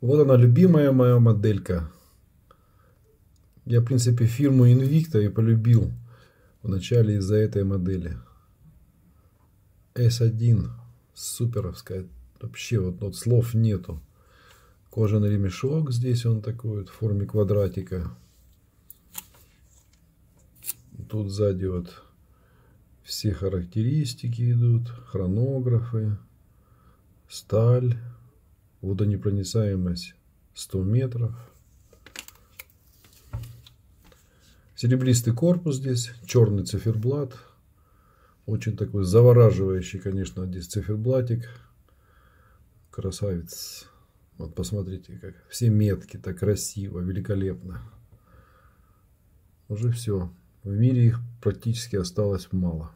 Вот она, любимая моя моделька. Я, в принципе, фирму Invicta и полюбил вначале из-за этой модели. S1 суперовская. Вообще вот, вот слов нету. Кожаный ремешок здесь он такой вот в форме квадратика. Тут сзади вот все характеристики идут, хронографы, сталь, водонепроницаемость 100 метров. Серебристый корпус здесь, черный циферблат. Очень такой завораживающий, конечно, здесь циферблатик. Красавец. Вот посмотрите, как все метки так красиво, великолепно. Уже все. В мире их практически осталось мало.